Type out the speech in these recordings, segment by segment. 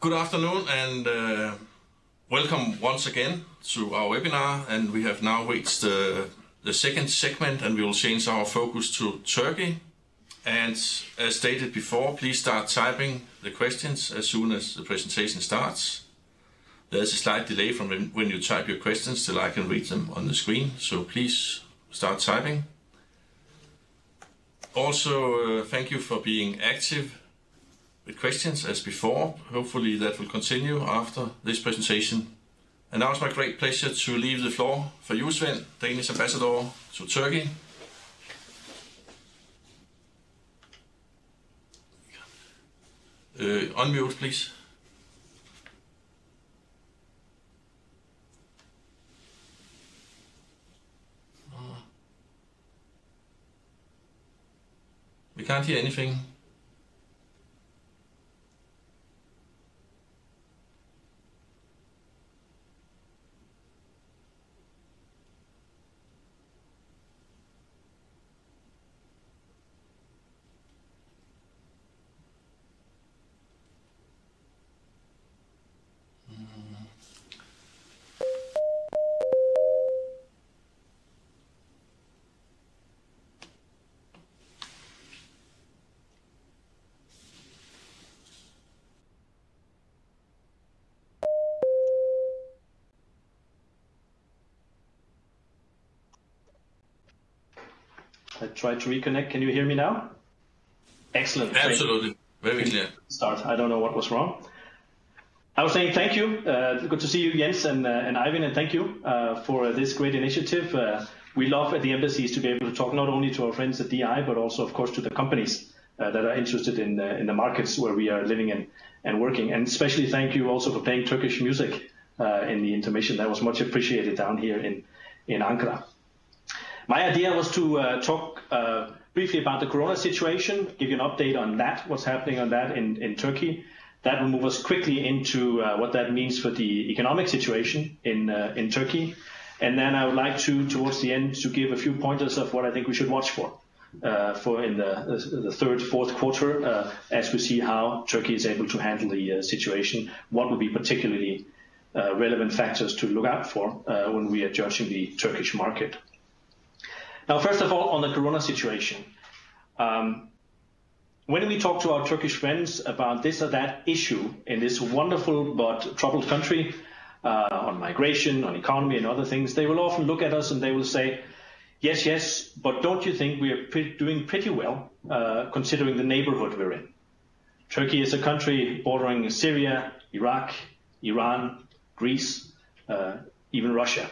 Good afternoon and uh, welcome once again to our webinar. And we have now reached uh, the second segment, and we will change our focus to Turkey. And as stated before, please start typing the questions as soon as the presentation starts. There's a slight delay from when you type your questions till I can read them on the screen, so please start typing. Also, uh, thank you for being active with questions as before. Hopefully, that will continue after this presentation. And now it's my great pleasure to leave the floor for you, Svend, Danish Ambassador to Turkey. Uh, unmute, please. We can't hear anything. I tried to reconnect. Can you hear me now? Excellent. Absolutely. Very clear. Start. I don't know what was wrong. I was saying thank you. Uh, good to see you, Jens and uh, Eivind, and thank you uh, for this great initiative. We love at the embassies to be able to talk not only to our friends at DI, but also, of course, to the companies that are interested in the markets where we are living in and working. And especially thank you also for playing Turkish music in the intermission. That was much appreciated down here in Ankara. My idea was to uh, talk uh, briefly about the corona situation, give you an update on that, what's happening on that in Turkey. That will move us quickly into uh, what that means for the economic situation in Turkey. And then I would like to, towards the end, to give a few pointers of what I think we should watch for in the third, fourth quarter, as we see how Turkey is able to handle the situation, what would be particularly relevant factors to look out for when we are judging the Turkish market. First of all, on the corona situation. Um, when we talk to our Turkish friends about this or that issue in this wonderful but troubled country, uh, on migration, on economy, and other things, they will often look at us and they will say, "Yes, yes, but don't you think we are doing pretty well, uh, considering the neighborhood we're in?" Turkey is a country bordering Syria, Iraq, Iran, Greece, uh, even Russia.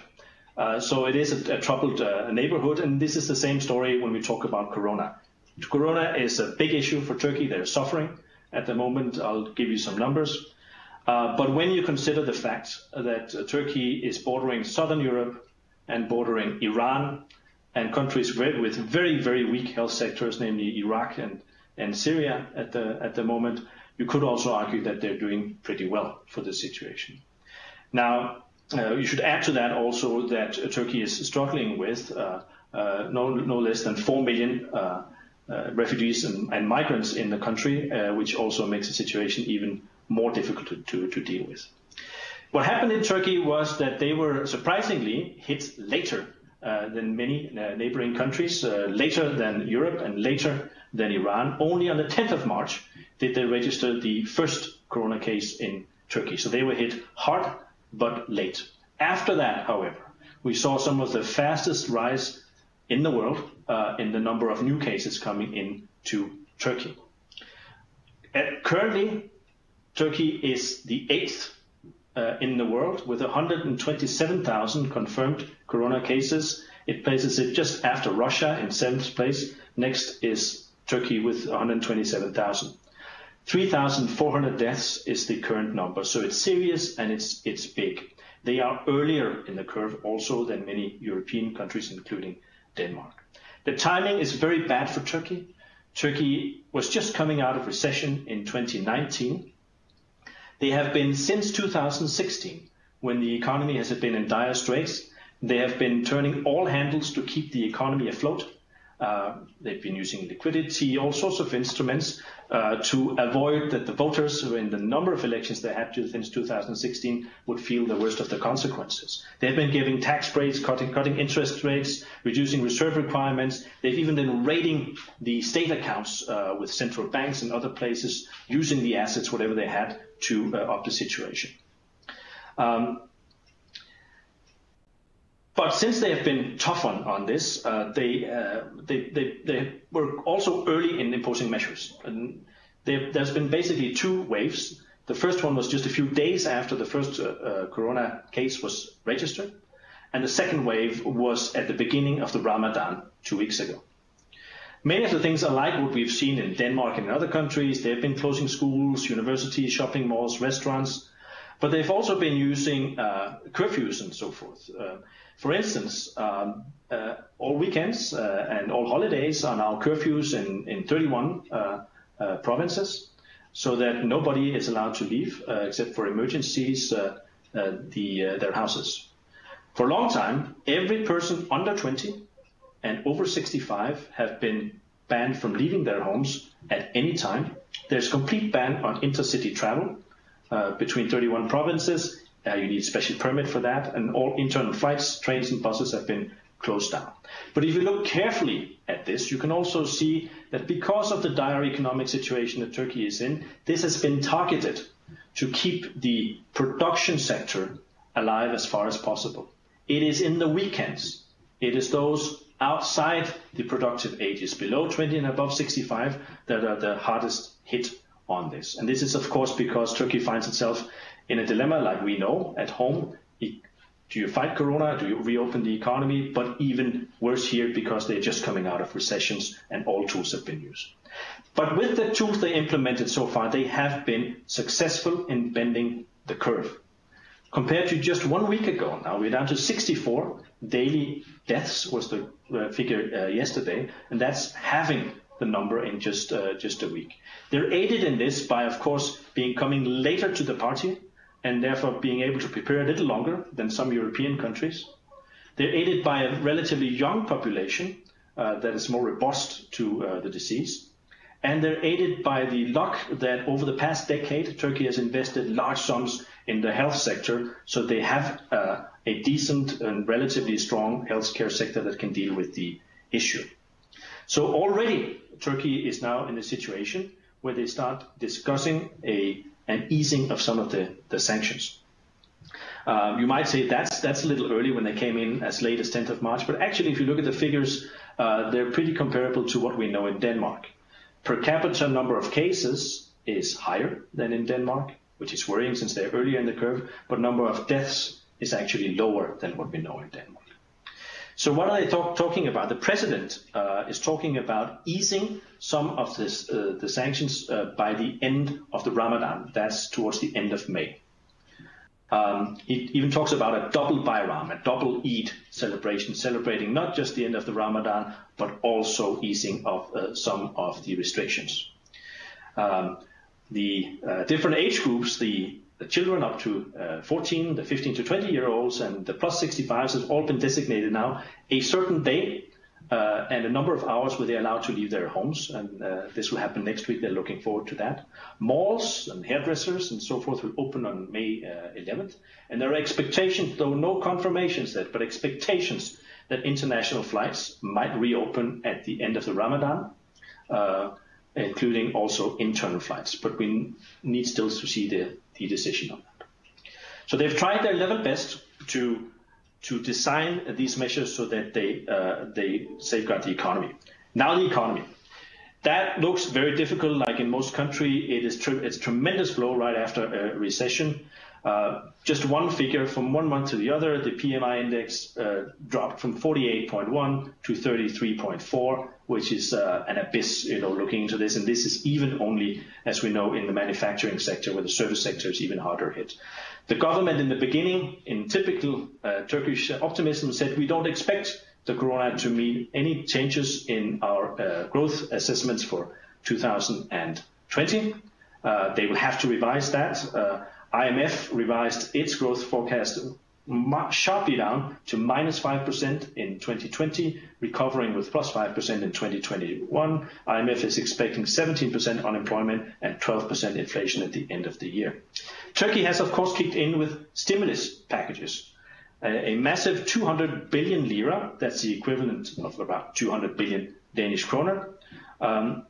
Uh, so it is a troubled uh, neighborhood, and this is the same story when we talk about corona. Corona is a big issue for Turkey. They're suffering at the moment. I'll give you some numbers. Uh, but when you consider the fact that Turkey is bordering Southern Europe and bordering Iran and countries with very very weak health sectors, namely Iraq and Syria at the at the moment, you could also argue that they're doing pretty well for the situation. Uh, you should add to that also that uh, Turkey is struggling with uh, no no less than 4 million refugees and migrants in the country, which also makes the situation even more difficult to deal with. What happened in Turkey was that they were surprisingly hit later than many neighboring countries, later than Europe and later than Iran. Only on the 10th of March did they register the first corona case in Turkey. So they were hit hard but late. After that, however, we saw some of the fastest rise in the world uh, in the number of new cases coming in to Turkey. Uh, currently, Turkey is the eighth uh, in the world with 127,000 confirmed corona cases. It places it just after Russia in seventh place. Next is Turkey with 127,000. 3,400 deaths is the current number. So it's serious and it's it's big. They are earlier in the curve also than many European countries, including Denmark. The timing is very bad for Turkey. Turkey was just coming out of recession in 2019. They have been since 2016, when the economy has been in dire straits, they have been turning all handles to keep the economy afloat. They've been using liquidity, all sorts of instruments, uh, to avoid that the voters in the number of elections they had since 2016 would feel the worst of the consequences. They've been giving tax breaks, cutting, cutting interest rates, reducing reserve requirements. They've even been raiding the state accounts uh, with central banks and other places, using the assets, whatever they had, to uh, up the situation. Um, but since they have been tough on, on this, uh, they, uh, they, they, they were also early in imposing measures. And there's been basically two waves. The first one was just a few days after the first uh, uh, corona case was registered. And the second wave was at the beginning of the Ramadan two weeks ago. Many of the things are like what we've seen in Denmark and in other countries. They've been closing schools, universities, shopping malls, restaurants, but they've also been using uh, curfews and so forth. Uh, for instance, um, uh, all weekends uh, and all holidays are now curfews in, in 31 uh, uh, provinces, so that nobody is allowed to leave uh, except for emergencies uh, the, their houses. For a long time, every person under 20 and over 65 have been banned from leaving their homes at any time. There's complete ban on intercity travel between 31 provinces uh, you need a special permit for that, and all internal flights, trains, and buses have been closed down. But if you look carefully at this, you can also see that because of the dire economic situation that Turkey is in, this has been targeted to keep the production sector alive as far as possible. It is in the weekends. It is those outside the productive ages, below 20 and above 65, that are the hardest hit on this. And this is, of course, because Turkey finds itself in a dilemma like we know at home. Do you fight Corona? Do you reopen the economy? But even worse here because they're just coming out of recessions and all tools have been used. But with the tools they implemented so far, they have been successful in bending the curve. Compared to just one week ago, now we're down to 64 daily deaths was the uh, figure uh, yesterday, and that's having the number in just uh, just a week. They're aided in this by, of course, being coming later to the party and therefore being able to prepare a little longer than some European countries. They're aided by a relatively young population uh, that is more robust to uh, the disease. And they're aided by the luck that over the past decade, Turkey has invested large sums in the health sector, so they have uh, a decent and relatively strong healthcare sector that can deal with the issue. So already Turkey is now in a situation where they start discussing a and easing of some of the, the sanctions. Um, you might say that's that's a little early when they came in as late as 10th of March, but actually, if you look at the figures, uh, they're pretty comparable to what we know in Denmark. Per capita number of cases is higher than in Denmark, which is worrying since they're earlier in the curve, but number of deaths is actually lower than what we know in Denmark. So what are they talk, talking about? The president uh, is talking about easing some of this, uh, the sanctions uh, by the end of the Ramadan. That's towards the end of May. Um, he even talks about a double Bayram, a double Eid celebration, celebrating not just the end of the Ramadan, but also easing of uh, some of the restrictions. Um, the uh, different age groups, the the children up to uh, 14, the 15 to 20 year olds, and the plus 65s have all been designated now a certain day uh, and a number of hours where they're allowed to leave their homes. And uh, this will happen next week. They're looking forward to that. Malls and hairdressers and so forth will open on May 11th. Uh, and there are expectations, though no confirmations yet, but expectations that international flights might reopen at the end of the Ramadan. Uh, including also internal flights, but we need still to see the the decision on that. So they've tried their level best to to design these measures so that they uh, they safeguard the economy. Now the economy. That looks very difficult. Like in most countries, it is it's tremendous blow right after a recession. Uh, just one figure from one month to the other, the PMI index uh, dropped from 48.1 to 33.4, which is uh, an abyss, you know, looking into this. And this is even only, as we know, in the manufacturing sector, where the service sector is even harder hit. The government in the beginning, in typical uh, Turkish optimism, said we don't expect the corona to mean any changes in our uh, growth assessments for 2020. Uh, they will have to revise that. IMF revised its growth forecast sharply down to minus 5% in 2020, recovering with plus 5% in 2021. IMF is expecting 17% unemployment and 12% inflation at the end of the year. Turkey has, of course, kicked in with stimulus packages. A massive 200 billion lira, that's the equivalent of about 200 billion Danish kroner, um,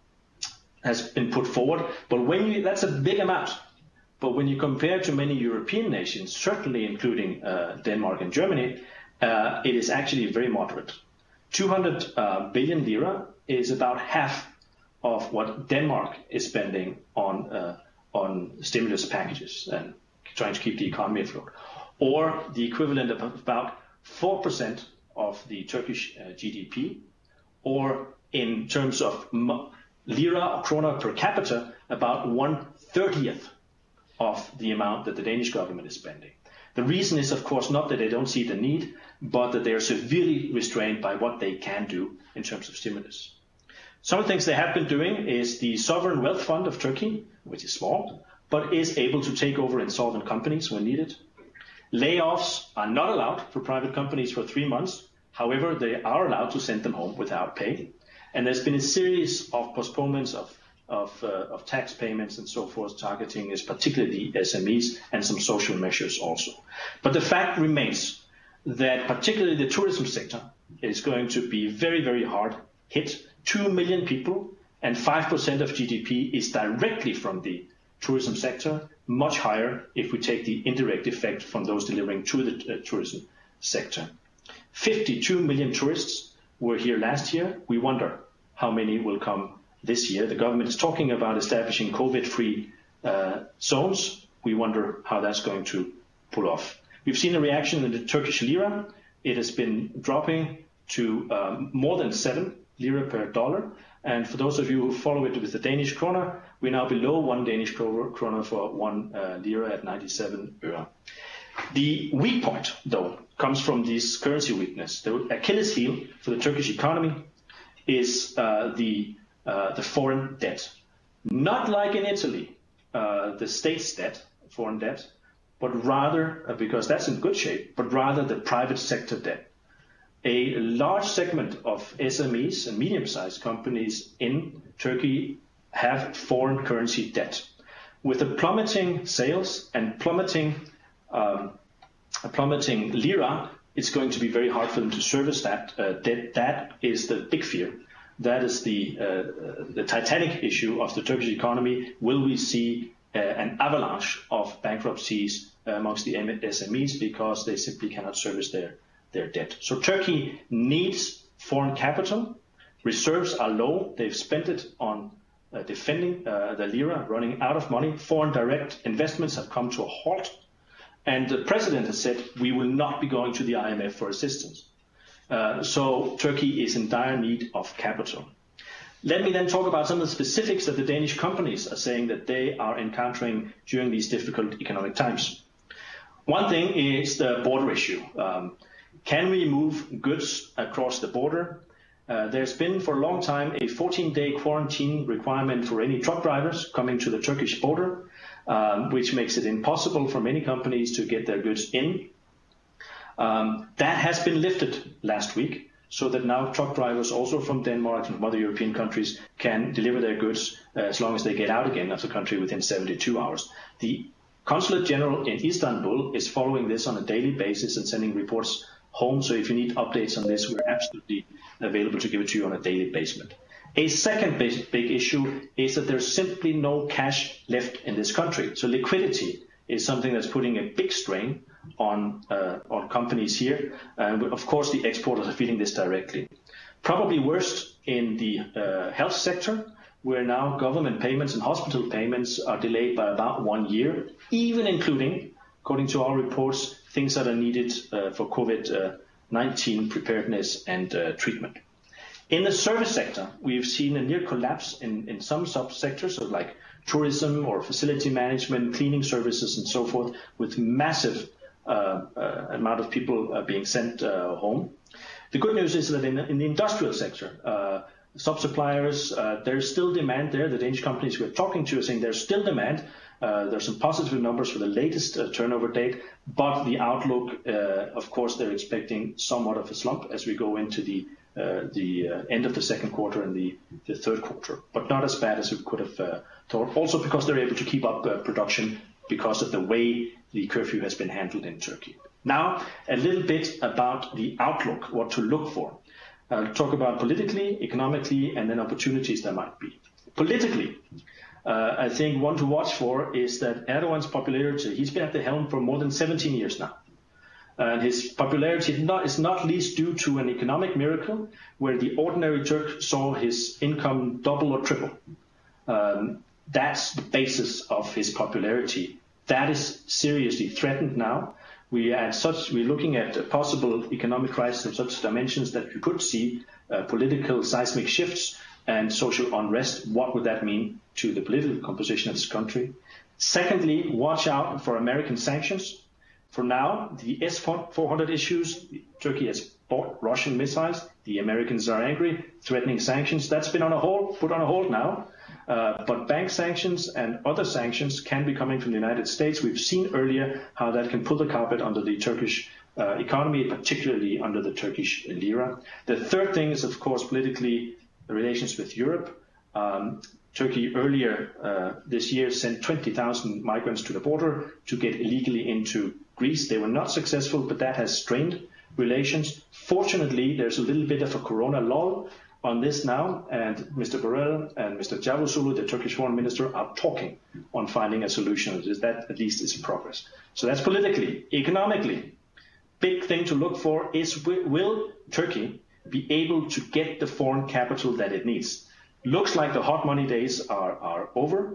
has been put forward. But when you, that's a big amount. But when you compare to many European nations, certainly including uh, Denmark and Germany, uh, it is actually very moderate. 200 uh, billion lira is about half of what Denmark is spending on uh, on stimulus packages and trying to keep the economy afloat, or the equivalent of about 4% of the Turkish uh, GDP, or in terms of lira or krona per capita, about one thirtieth of the amount that the Danish government is spending. The reason is, of course, not that they don't see the need, but that they are severely restrained by what they can do in terms of stimulus. Some of the things they have been doing is the Sovereign Wealth Fund of Turkey, which is small, but is able to take over insolvent companies when needed. Layoffs are not allowed for private companies for three months. However, they are allowed to send them home without pay. And there's been a series of postponements of of, uh, tax payments and so forth, targeting is particularly SMEs and some social measures also. But the fact remains that particularly the tourism sector is going to be very, very hard hit. Two million people and 5% of GDP is directly from the tourism sector, much higher if we take the indirect effect from those delivering to the uh, tourism sector. 52 million tourists were here last year. We wonder how many will come this year. The government is talking about establishing COVID-free uh, zones. We wonder how that's going to pull off. We've seen a reaction in the Turkish lira. It has been dropping to um, more than 7 lira per dollar. And for those of you who follow it with the Danish kroner, we're now below 1 Danish kroner for 1 uh, lira at 97 øre. The weak point, though, comes from this currency weakness. The Achilles heel for the Turkish economy is uh, the the foreign debt. Not like in Italy, uh, the state's debt, foreign debt, but rather, uh, because that's in good shape, but rather the private sector debt. A large segment of SMEs and medium-sized companies in Turkey have foreign currency debt. With the plummeting sales and plummeting um, plummeting lira, it's going to be very hard for them to service that uh, debt. That is the big fear. That is the, uh, the Titanic issue of the Turkish economy. Will we see uh, an avalanche of bankruptcies amongst the SMEs because they simply cannot service their, their debt? So Turkey needs foreign capital. Reserves are low. They've spent it on uh, defending uh, the lira, running out of money. Foreign direct investments have come to a halt. And the president has said, we will not be going to the IMF for assistance. Uh, so Turkey is in dire need of capital. Let me then talk about some of the specifics that the Danish companies are saying that they are encountering during these difficult economic times. One thing is the border issue. Um, can we move goods across the border? Uh, there's been for a long time a 14-day quarantine requirement for any truck drivers coming to the Turkish border, um, which makes it impossible for many companies to get their goods in that has been lifted last week, so that now truck drivers also from Denmark and from other European countries can deliver their goods uh, as long as they get out again of the country within 72 hours. The Consulate General in Istanbul is following this on a daily basis and sending reports home. So if you need updates on this, we're absolutely available to give it to you on a daily basis. A second big, big issue is that there's simply no cash left in this country. So liquidity is something that's putting a big strain on uh, on companies here. And of course, the exporters are feeling this directly. Probably worst in the uh, health sector, where now government payments and hospital payments are delayed by about one year, even including, according to our reports, things that are needed uh, for COVID-19 preparedness and treatment. In the service sector, we've seen a near collapse in, some subsectors, like tourism or facility management, cleaning services, and so forth, with massive uh, uh, amount of people uh, being sent home. The good news is that in, in the industrial sector, sub-suppliers, there's still demand there. The Danish companies we're talking to are saying there's still demand, Uh, there's some positive numbers for the latest uh, turnover date, but the outlook, uh, of course, they're expecting somewhat of a slump as we go into the uh, the uh, end of the second quarter and the, the third quarter, but not as bad as we could have uh, thought. Also because they're able to keep up production because of the way the curfew has been handled in Turkey. Now, a little bit about the outlook, what to look for. I'll talk about politically, economically, and then opportunities there might be. Politically, uh, I think one to watch for is that Erdogan's popularity, he's been at the helm for more than 17 years now. And his popularity is not, is not least due to an economic miracle where the ordinary Turk saw his income double or triple. Um, that's the basis of his popularity. That is seriously threatened now. We at such we're looking at possible economic crisis of such dimensions that you could see uh, political seismic shifts and social unrest. What would that mean to the political composition of this country? Secondly, watch out for American sanctions. For now, the S-400 issues, Turkey has bought Russian missiles. The Americans are angry, threatening sanctions. That's been on a hold, put on a hold now. Uh, but bank sanctions and other sanctions can be coming from the United States. We've seen earlier how that can pull the carpet under the Turkish uh, economy, particularly under the Turkish lira. The third thing is, of course, politically the relations with Europe. Um, Turkey earlier uh, this year sent 20,000 migrants to the border to get illegally into Greece. They were not successful, but that has strained relations. Fortunately, there's a little bit of a corona lull on this now, and Mr. Borrell and Mr. Cavusoglu, the Turkish foreign minister, are talking on finding a solution. That at least is progress. So that's politically. Economically, big thing to look for is will Turkey be able to get the foreign capital that it needs? Looks like the hot money days are, are over.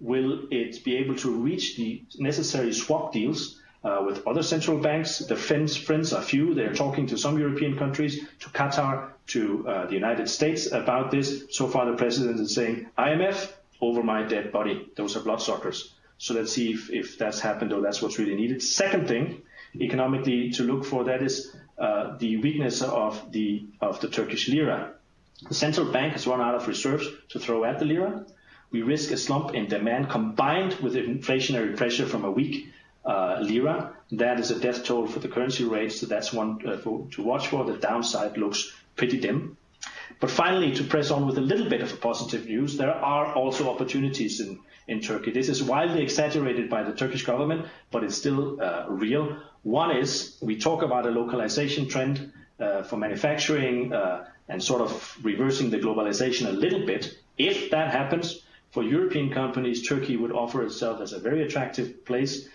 Will it be able to reach the necessary swap deals with other central banks. The friends, friends are few. They're talking to some European countries, to Qatar, to uh, the United States about this. So far, the president is saying, IMF, over my dead body. Those are bloodsuckers. So let's see if, if that's happened or that's what's really needed. Second thing, economically, to look for that is uh, the weakness of the of the Turkish lira. The central bank has run out of reserves to throw at the lira. We risk a slump in demand combined with inflationary pressure from a weak uh, lira. That is a death toll for the currency rate, so that's one uh, to watch for. The downside looks pretty dim. But finally, to press on with a little bit of positive news, there are also opportunities in, Turkey. This is widely exaggerated by the Turkish government, but it's still uh, real. One is we talk about a localization trend uh, for manufacturing uh, and sort of reversing the globalization a little bit. If that happens, for European companies, Turkey would offer itself as a very attractive place uh,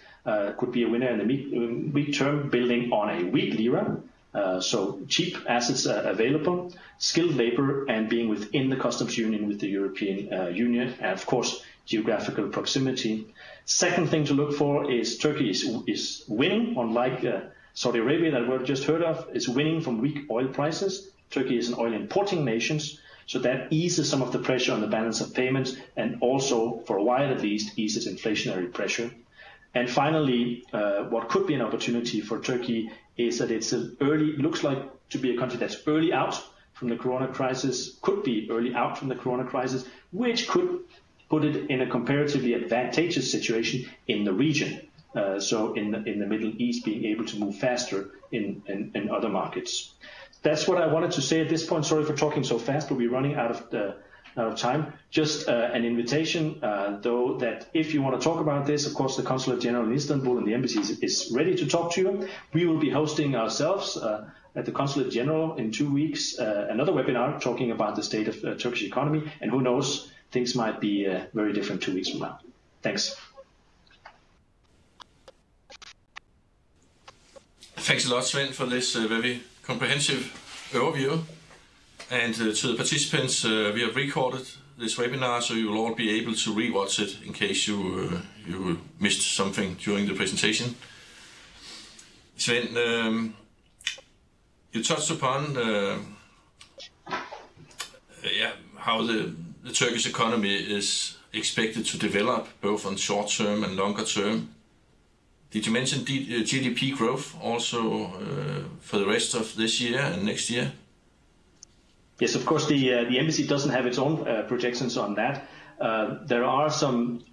could be a winner in the mid term, building on a weak lira. Uh, so cheap assets uh, available, skilled labor, and being within the customs union with the European Union, and of course, geographical proximity. Second thing to look for is Turkey is, winning, unlike Saudi Arabia that we've just heard of, is winning from weak oil prices. Turkey is an oil importing nation, so that eases some of the pressure on the balance of payments and also, for a while at least, eases inflationary pressure. And finally, uh, what could be an opportunity for Turkey is that it's an early, looks like to be a country that's early out from the corona crisis, could be early out from the corona crisis, which could put it in a comparatively advantageous situation in the region. Uh, so in the, in the Middle East, being able to move faster in, in, in other markets. That's what I wanted to say at this point. Sorry for talking so fast, but we're running out of the out of time. Just uh, an invitation, uh, though, that if you want to talk about this, of course, the Consulate General in Istanbul and the embassy is, ready to talk to you. We will be hosting ourselves uh, at the Consulate General in two weeks another webinar talking about the state of Turkish economy, and who knows, things might be very different two weeks from now. Thanks. Thanks a lot, Svend, for this very comprehensive overview. And uh, to the participants, uh, we have recorded this webinar, so you will all be able to rewatch it in case you uh, you missed something during the presentation. Svend, um, you touched upon yeah, how the, the Turkish economy is expected to develop both on short term and longer term. Did you mention D GDP growth also uh, for the rest of this year and next year? Yes, of course, the, uh, the embassy doesn't have its own uh, projections on that. Uh, there are some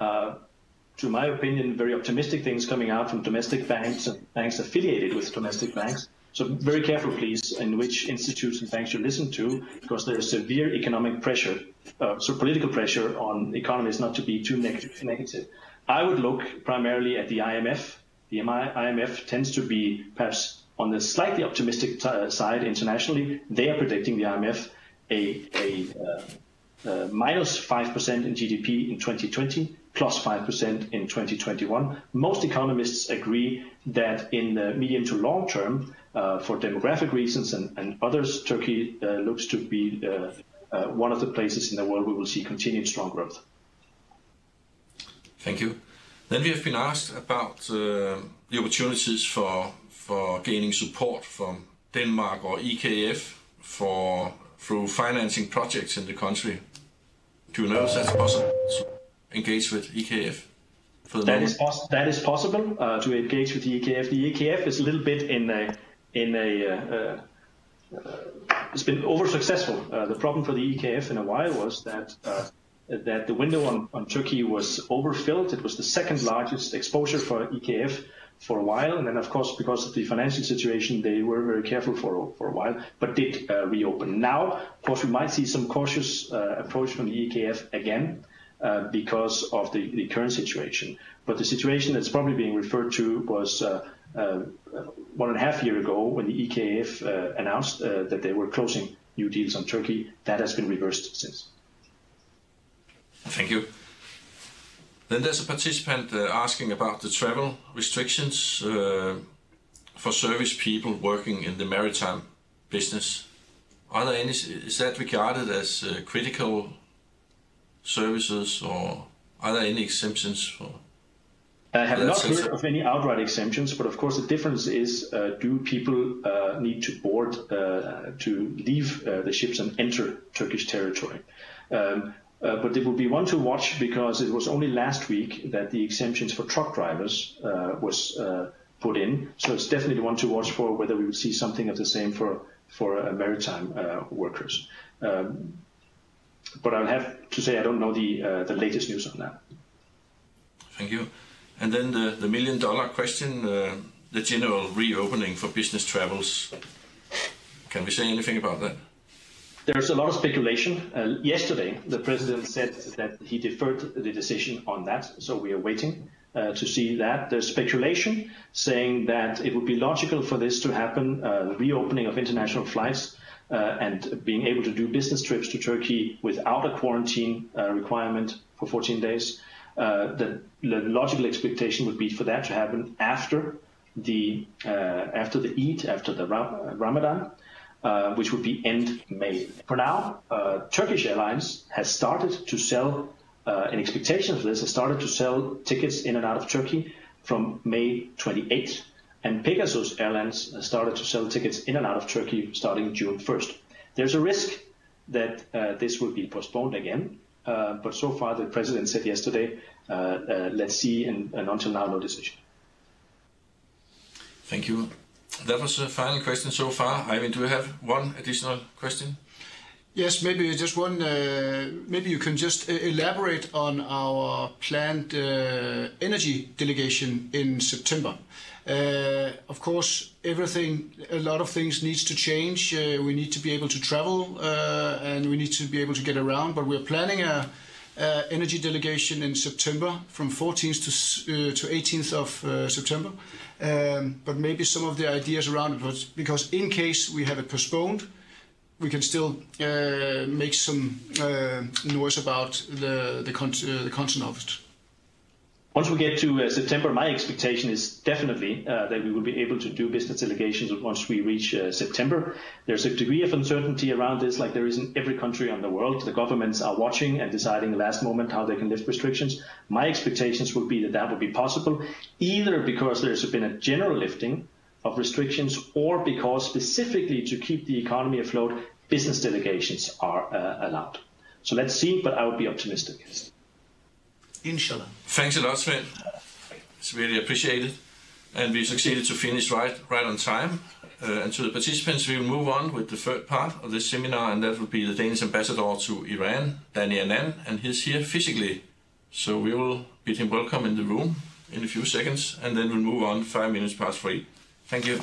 to my opinion, very optimistic things coming out from domestic banks and banks affiliated with domestic banks. So very careful, please, in which institutes and banks you listen to, because there is severe economic pressure, uh, so political pressure on economies not to be too negative. I would look primarily at the IMF. The IMF tends to be perhaps on the slightly optimistic uh, side internationally. They are predicting the IMF a, a uh, uh, minus 5% in GDP in 2020, plus 5% in 2021. Most economists agree that in the medium to long term, uh, for demographic reasons and, and others, Turkey uh, looks to be uh, uh, one of the places in the world we will see continued strong growth. Thank you. Then we have been asked about the opportunities for for gaining support from Denmark or EKF for through financing projects in the country. Do you know if that's possible to engage with EKF? That is, that is possible uh, to engage with the EKF. The EKF is a little bit in a in a uh, uh, it's been over successful. Uh, the problem for the EKF in a while was that uh, that the window on, on Turkey was overfilled. It was the second largest exposure for EKF for a while, and then of course because of the financial situation, they were very careful for for a while, but did uh, reopen. Now, of course, we might see some cautious uh, approach from the EKF again. Uh, because of the, the current situation. But the situation that's probably being referred to was uh, uh, one and a half year ago when the EKF uh, announced that they were closing new deals on Turkey. That has been reversed since. Thank you. Then there's a participant uh, asking about the travel restrictions uh, for service people working in the maritime business. Are there any, is that regarded as uh, critical services or are there any exemptions for? I have not heard of any outright exemptions, but of course the difference is uh, do people uh, need to board uh, to leave the ships and enter Turkish territory? Um, but it will be one to watch because it was only last week that the exemptions for truck drivers uh, was uh, put in. So it's definitely one to watch for whether we will see something of the same for for uh, maritime uh, workers. Um, but I'll have to say I don't know the uh, latest news on that. Thank you. And then the, the million dollar question, the general reopening for business travels. Can we say anything about that? There's a lot of speculation. Uh, yesterday, the president said that he deferred the decision on that, so we are waiting uh, to see that. There's speculation saying that it would be logical for this to happen, uh, reopening of international flights uh, and being able to do business trips to Turkey without a quarantine uh, requirement for 14 days. Uh, the, the, logical expectation would be for that to happen after the after the Eid, after the Ramadan. Uh, which would be end May. For now, uh, Turkish Airlines has started to sell, uh, in expectation of this, has started to sell tickets in and out of Turkey from May 28th, and Pegasus Airlines started to sell tickets in and out of Turkey starting June 1st. There's a risk that uh, this will be postponed again, uh, but so far the president said yesterday, let's see, and, and until now, no decision. Thank you. That was the final question so far. Eivind, do you have one additional question? Yes, maybe just one. Uh, maybe you can just uh, elaborate on our planned uh, energy delegation in September. Of course, everything, a lot of things needs to change. We need to be able to travel and we need to be able to get around. But we're planning a energy delegation in September from 14th to, to 18th of September. Um, but maybe some of the ideas around it, because in case we have it postponed, we can still uh, make some uh, noise about the the, con uh, the content of it. Once we get to uh, September, my expectation is definitely uh, that we will be able to do business delegations once we reach uh, September. There's a degree of uncertainty around this, like there is in every country on the world. The governments are watching and deciding last moment how they can lift restrictions. My expectations would be that that would be possible, either because there's been a general lifting of restrictions or because specifically to keep the economy afloat, business delegations are allowed. So let's see, but I would be optimistic. Inshallah. Thanks a lot, Svend. It's really appreciated. And we succeeded to finish right, right on time. Uh, and to the participants, we will move on with the third part of this seminar, and that will be the Danish ambassador to Iran, Danny Annan, and he's here physically So we will bid him welcome in the room in a few seconds, and then we'll move on five minutes past three. Thank you.